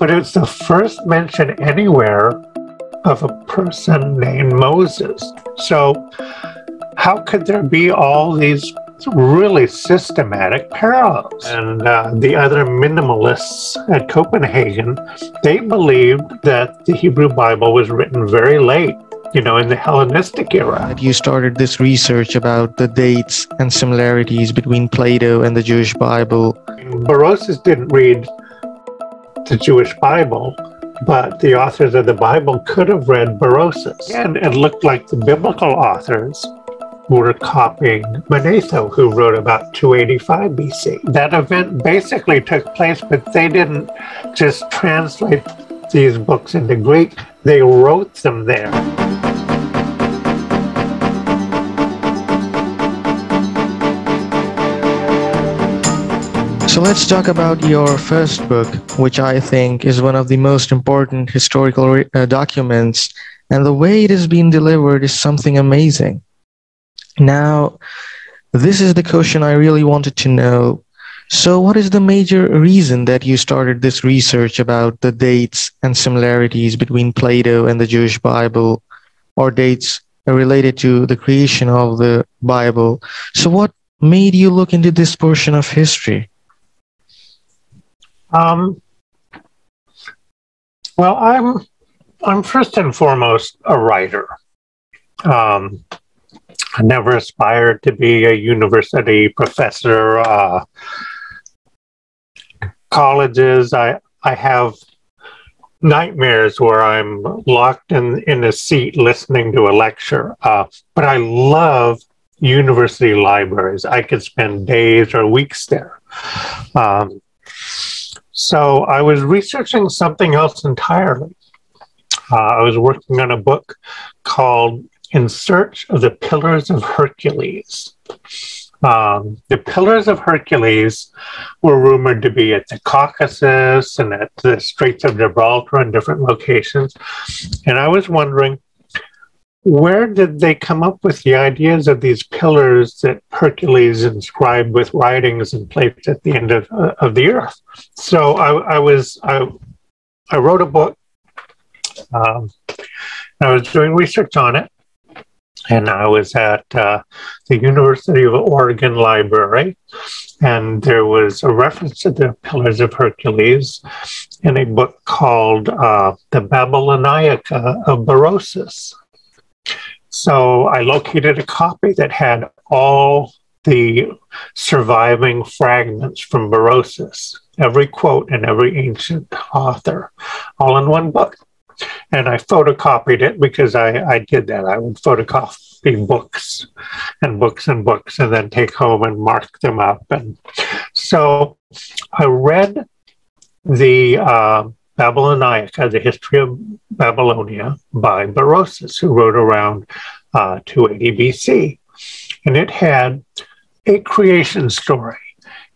but it's the first mention anywhere of a person named Moses. So, how could there be all these really systematic parallels? And uh, the other minimalists at Copenhagen, they believed that the Hebrew Bible was written very late. You know, in the Hellenistic era. You started this research about the dates and similarities between Plato and the Jewish Bible. Berossus didn't read the Jewish Bible, but the authors of the Bible could have read Berossus. And it looked like the biblical authors were copying Manetho, who wrote about 285 BC. That event basically took place, but they didn't just translate these books into Greek, they wrote them there. So let's talk about your first book, which I think is one of the most important historical uh, documents, and the way it has been delivered is something amazing. Now, this is the question I really wanted to know. So, what is the major reason that you started this research about the dates and similarities between Plato and the Jewish Bible, or dates related to the creation of the Bible? So, what made you look into this portion of history? Um, well, I'm I'm first and foremost a writer. Um, I never aspired to be a university professor. Uh, colleges, I I have nightmares where I'm locked in in a seat listening to a lecture. Uh, but I love university libraries. I could spend days or weeks there. Um, so I was researching something else entirely. Uh, I was working on a book called in search of the Pillars of Hercules. Um, the Pillars of Hercules were rumored to be at the Caucasus and at the Straits of Gibraltar and different locations. And I was wondering, where did they come up with the ideas of these pillars that Hercules inscribed with writings and placed at the end of, uh, of the earth? So I, I was I, I wrote a book. Um, I was doing research on it, and I was at uh, the University of Oregon Library, and there was a reference to the Pillars of Hercules in a book called uh, The Babyloniaca of Berossus. So I located a copy that had all the surviving fragments from Berossus, every quote and every ancient author, all in one book and I photocopied it because I, I did that. I would photocopy books and books and books and then take home and mark them up. And so I read the uh, Babyloniaca, the history of Babylonia by Berossus, who wrote around uh, 280 BC. And it had a creation story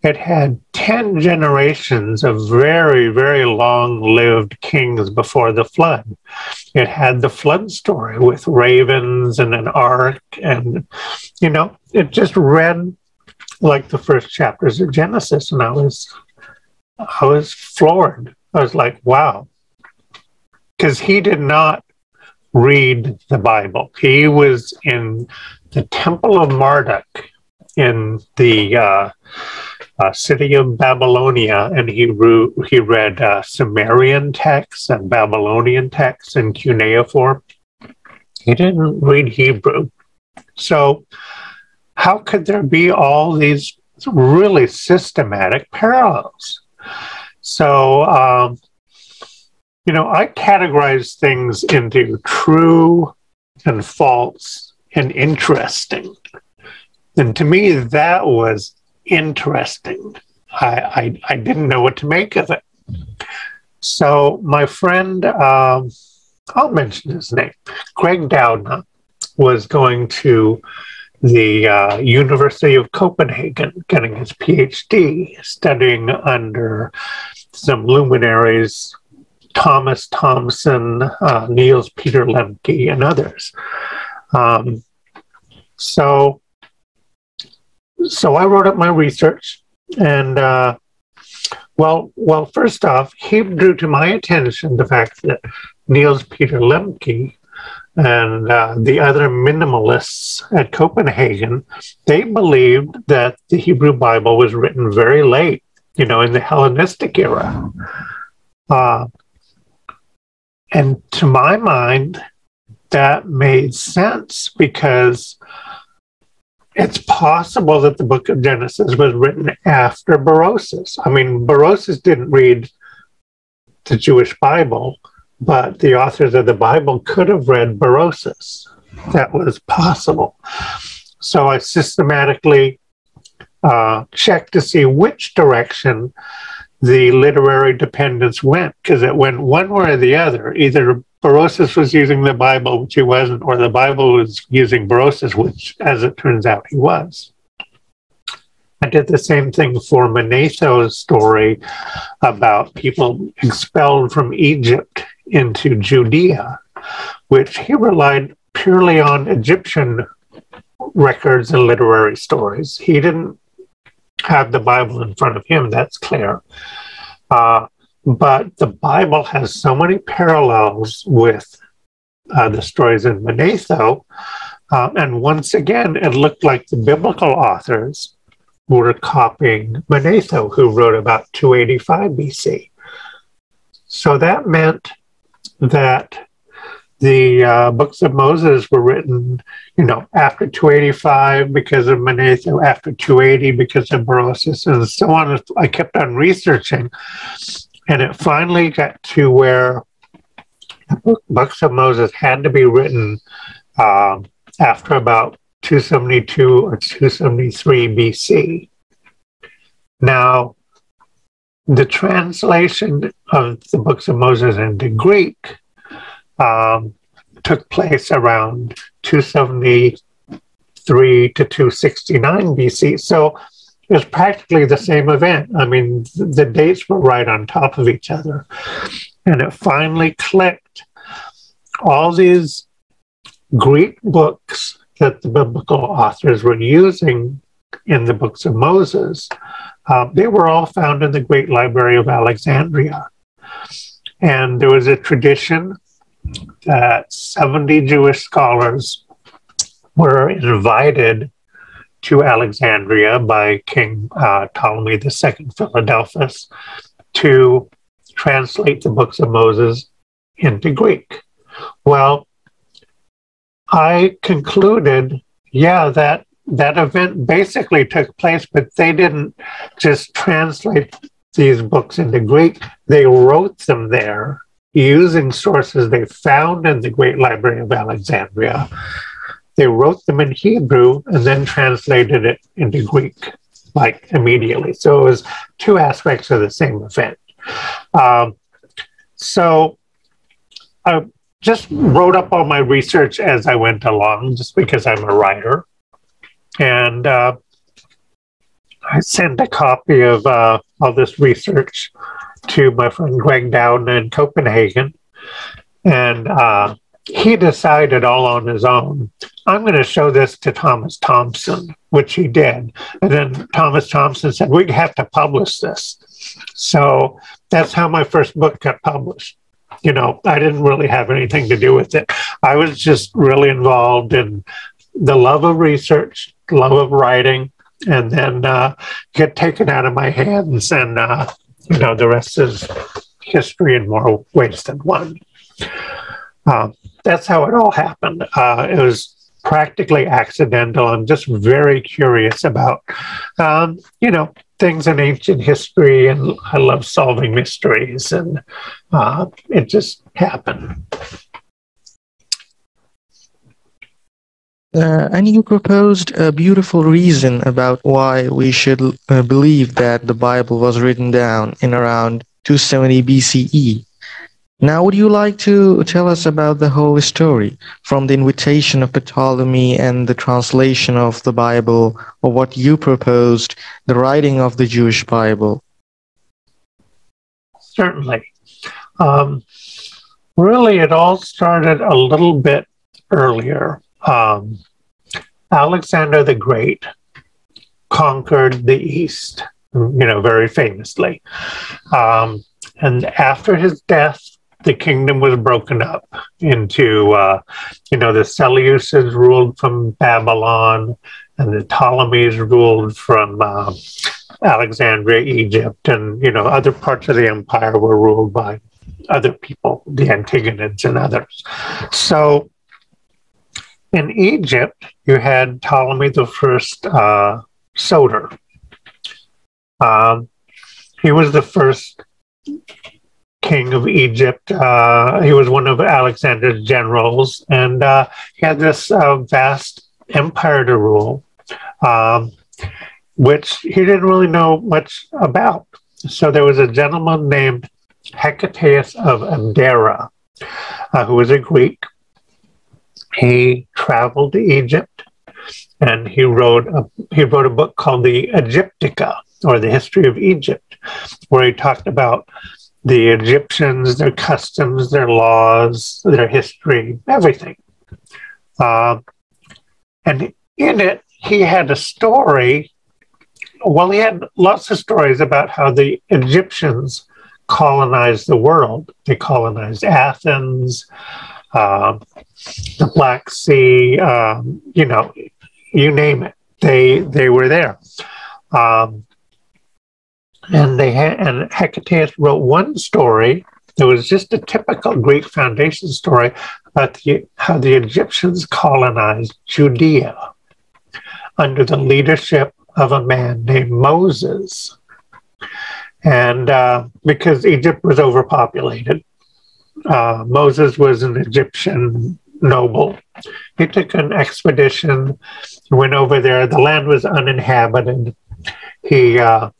it had 10 generations of very, very long lived kings before the flood. It had the flood story with ravens and an ark. And, you know, it just read like the first chapters of Genesis. And I was, I was floored. I was like, wow. Because he did not read the Bible. He was in the Temple of Marduk in the uh, uh, city of Babylonia, and he, re- he read uh, Sumerian texts and Babylonian texts in cuneiform. He didn't read Hebrew. So, how could there be all these really systematic parallels? So, um, you know, I categorize things into true and false and interesting. And to me, that was interesting. I, I, I didn't know what to make of it. So my friend, um, I'll mention his name, Greg Doudna, was going to the uh, University of Copenhagen getting his PhD, studying under some luminaries, Thomas Thompson, uh, Niels Peter Lemche, and others. Um, so so I wrote up my research, and uh, Well, well, first off, he drew to my attention the fact that Niels Peter Lemche and uh, the other minimalists at Copenhagen, they believed that the Hebrew Bible was written very late, you know, in the Hellenistic era. Uh, and to my mind, that made sense because it's possible that the book of Genesis was written after Berossus. I mean, Berossus didn't read the Jewish Bible, but the authors of the Bible could have read Berossus. That was possible. So I systematically uh, checked to see which direction the literary dependence went, because it went one way or the other. Either Berossus was using the Bible, which he wasn't, or the Bible was using Berossus, which, as it turns out, he was. I did the same thing for Manetho's story about people expelled from Egypt into Judea, which he relied purely on Egyptian records and literary stories. He didn't have the Bible in front of him, that's clear. Uh, but the Bible has so many parallels with uh, the stories in Manetho. Uh, and once again, it looked like the biblical authors were copying Manetho, who wrote about 285 BC. So that meant that the uh, books of Moses were written, you know, after 285 because of Manetho, after 280 because of Berossus, and so on. I kept on researching, and it finally got to where the books of Moses had to be written uh, after about 272 or 273 BC. Now, the translation of the books of Moses into Greek um, took place around 273 to 269 BC. So it was practically the same event. I mean, the dates were right on top of each other. And it finally clicked. All these Greek books that the biblical authors were using in the books of Moses, uh, they were all found in the Great Library of Alexandria. And there was a tradition that 70 Jewish scholars were invited to Alexandria by King uh, Ptolemy II Philadelphus to translate the books of Moses into Greek. Well, I concluded, yeah, that that event basically took place, but they didn't just translate these books into Greek. They wrote them there using sources they found in the Great Library of Alexandria. They wrote them in Hebrew and then translated it into Greek, like immediately. So it was two aspects of the same event. Um, so I just wrote up all my research as I went along, just because I'm a writer. And uh, I sent a copy of uh, all this research to my friend Greg Doudna in Copenhagen. And uh, he decided all on his own, I'm going to show this to Thomas Thompson, which he did. And then Thomas Thompson said, We have to publish this. So that's how my first book got published. You know, I didn't really have anything to do with it. I was just really involved in the love of research, love of writing, and then uh, get taken out of my hands and uh, you know, the rest is history in more ways than one. Uh, that's how it all happened. Uh, it was practically accidental. I'm just very curious about, um, you know, things in ancient history, and I love solving mysteries, and uh, it just happened. Uh, and you proposed a beautiful reason about why we should uh, believe that the Bible was written down in around 270 BCE. Now, would you like to tell us about the whole story from the invitation of Ptolemy and the translation of the Bible, or what you proposed, the writing of the Jewish Bible? Certainly. Um, really, it all started a little bit earlier um, Alexander the Great conquered the East you know, very famously. Um, and after his death, the kingdom was broken up into, uh, you know, the Seleucids ruled from Babylon, and the Ptolemies ruled from uh, Alexandria, Egypt, and you know, other parts of the empire were ruled by other people, the Antigonids and others. So in Egypt, you had Ptolemy the first uh, Soter. Um, he was the first king of Egypt. Uh, he was one of Alexander's generals, and uh, he had this uh, vast empire to rule, um, which he didn't really know much about. So there was a gentleman named Hecataeus of Abdera, uh, who was a Greek, he traveled to Egypt and he wrote a, he wrote a book called the Egyptica or the History of Egypt, where he talked about the Egyptians, their customs, their laws, their history, everything. Uh, and in it, he had a story. Well, he had lots of stories about how the Egyptians colonized the world. They colonized Athens, uh, the Black Sea, um, you know, you name it, they they were there. Um, and they had, and Hecataeus wrote one story that was just a typical Greek foundation story about the, how the Egyptians colonized Judea under the leadership of a man named Moses. And uh, because Egypt was overpopulated, uh, Moses was an Egyptian noble. He took an expedition, went over there. The land was uninhabited. He uh,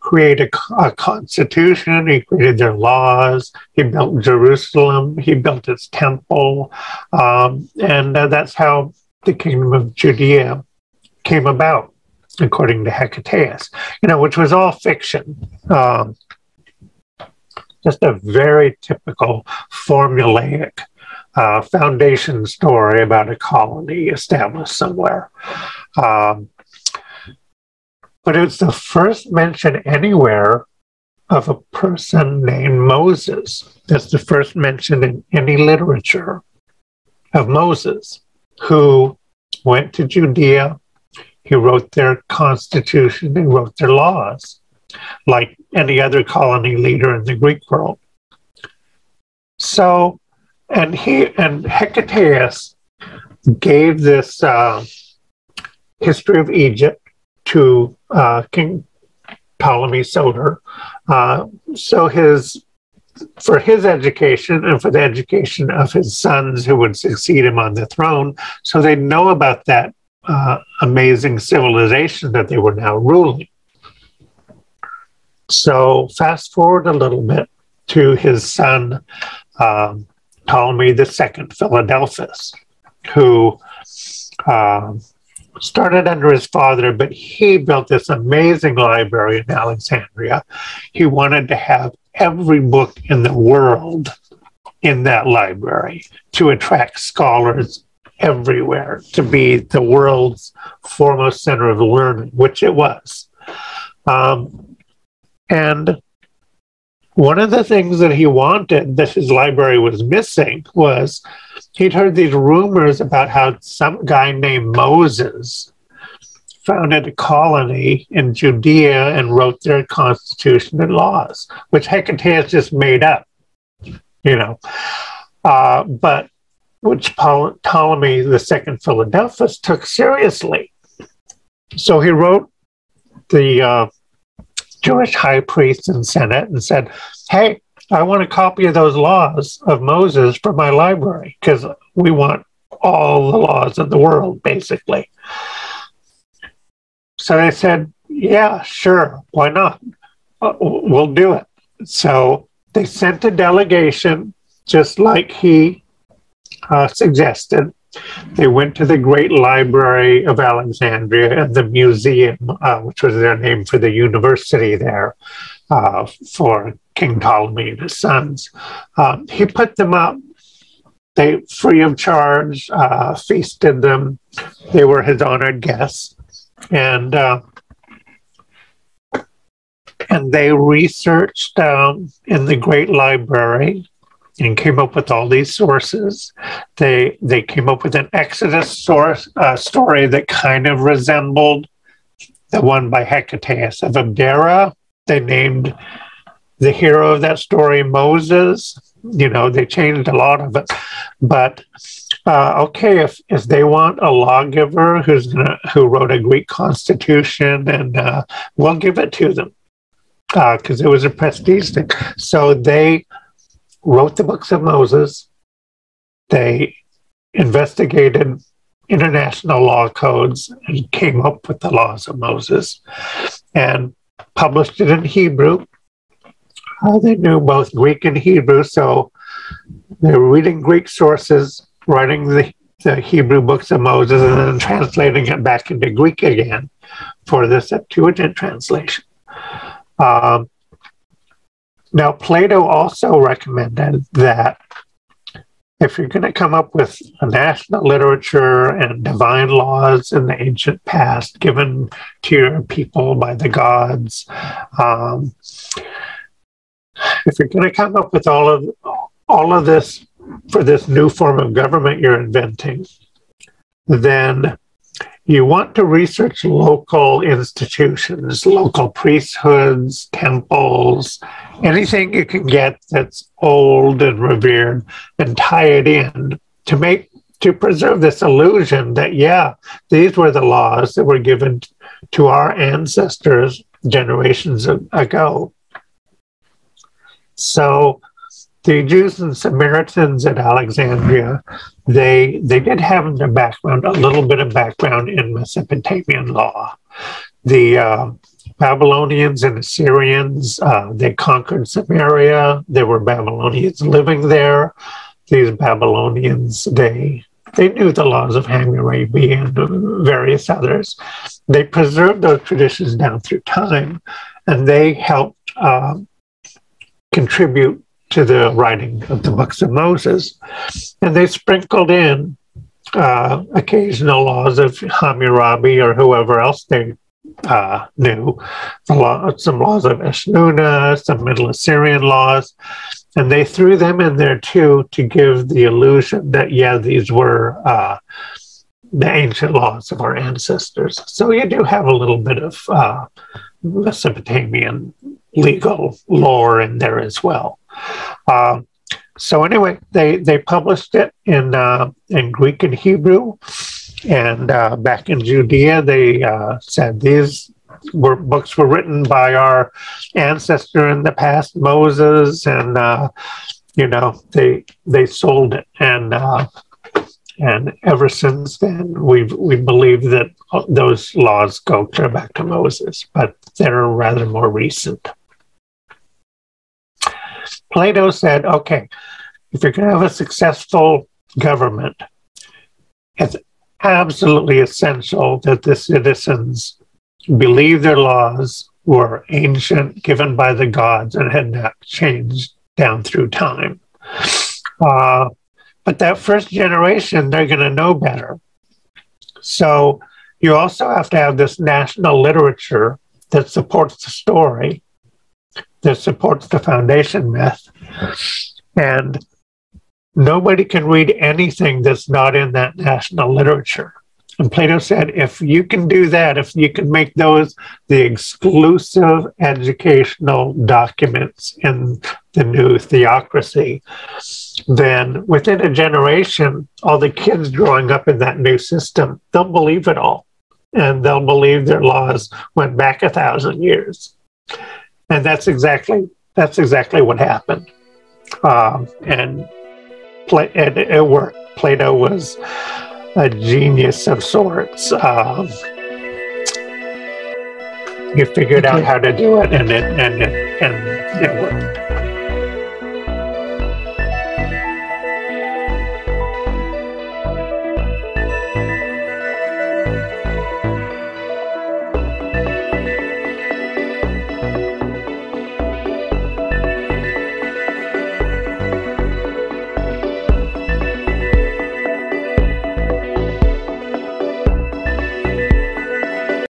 created a, a, constitution. He created their laws. He built Jerusalem. He built its temple. Um, and uh, that's how the kingdom of Judea came about, according to Hecataeus, you know, which was all fiction. Um, just a very typical formulaic uh, foundation story about a colony established somewhere. Um, but it's the first mention anywhere of a person named Moses. That's the first mention in any literature of Moses, who went to Judea. He wrote their constitution, he wrote their laws, like any other colony leader in the Greek world. So and he and Hecataeus gave this uh, history of Egypt to uh, King Ptolemy Soter. Uh, so his for his education and for the education of his sons who would succeed him on the throne, so they know about that uh, amazing civilization that they were now ruling. So fast forward a little bit to his son um, Ptolemy II Philadelphus, who uh, started under his father, but he built this amazing library in Alexandria. He wanted to have every book in the world in that library to attract scholars everywhere, to be the world's foremost center of learning, which it was. Um, and one of the things that he wanted that his library was missing was he'd heard these rumors about how some guy named Moses founded a colony in Judea and wrote their constitution and laws, which Hecataeus just made up, you know. Uh, but which Ptolemy II Philadelphus took seriously. So he wrote the uh, Jewish high priest and senate and said, Hey, I want a copy of those laws of Moses for my library because we want all the laws of the world, basically. So they said, Yeah, sure, why not? Uh, we'll do it. So they sent a delegation, just like he uh, suggested, they went to the Great Library of Alexandria and the museum, uh, which was their name for the university there uh, for King Ptolemy and his sons. Uh, he put them up. They free of charge, uh, feasted them. They were his honored guests, and uh, and they researched um, in the Great Library and came up with all these sources. They they came up with an Exodus source uh, story that kind of resembled the one by Hecataeus of Abdera. They named the hero of that story Moses. You know, they changed a lot of it, but uh, okay, if if they want a lawgiver who's gonna who wrote a Greek constitution, and uh, we'll give it to them because uh, it was a prestige thing. So they wrote the books of Moses. They investigated international law codes and came up with the laws of Moses and published it in Hebrew. Uh, they knew both Greek and Hebrew, so they were reading Greek sources, writing the, the Hebrew books of Moses, and then translating it back into Greek again for the Septuagint translation. Um, now, Plato also recommended that if you're going to come up with a national literature and divine laws in the ancient past given to your people by the gods, um, if you're going to come up with all of all of this for this new form of government you're inventing, then you want to research local institutions, local priesthoods, temples, anything you can get that's old and revered, and tie it in to make to preserve this illusion that yeah, these were the laws that were given to our ancestors generations ago. So the Jews and Samaritans at Alexandria, they they did have in background a little bit of background in Mesopotamian law. The uh, Babylonians and Assyrians, uh, they conquered Samaria. There were Babylonians living there. These Babylonians, they they knew the laws of Hammurabi and various others. They preserved those traditions down through time, and they helped uh, contribute to the writing of the books of Moses. And they sprinkled in uh, occasional laws of Hammurabi or whoever else they uh, knew, some laws of Eshnunna, some Middle Assyrian laws, and they threw them in there too to give the illusion that, yeah, these were uh, the ancient laws of our ancestors. So you do have a little bit of uh, Mesopotamian legal lore in there as well. Uh, so anyway, they they published it in uh, in Greek and Hebrew, and uh, back in Judea, they uh, said these were books were written by our ancestor in the past, Moses, and uh, you know they they sold it, and uh, and ever since then we've we believe that those laws go clear back to Moses, but they're rather more recent. Plato said, okay, if you're going to have a successful government, it's absolutely essential that the citizens believe their laws were ancient, given by the gods, and had not changed down through time. Uh, but that first generation, they're going to know better. So you also have to have this national literature that supports the story that supports the foundation myth. And nobody can read anything that's not in that national literature. And Plato said, if you can do that, if you can make those the exclusive educational documents in the new theocracy, then within a generation, all the kids growing up in that new system, they'll believe it all. And they'll believe their laws went back a thousand years and that's exactly that's exactly what happened. Um, and, play, and it worked. Plato was a genius of sorts. Um, he figured okay. out how to do it, and it and it and it worked.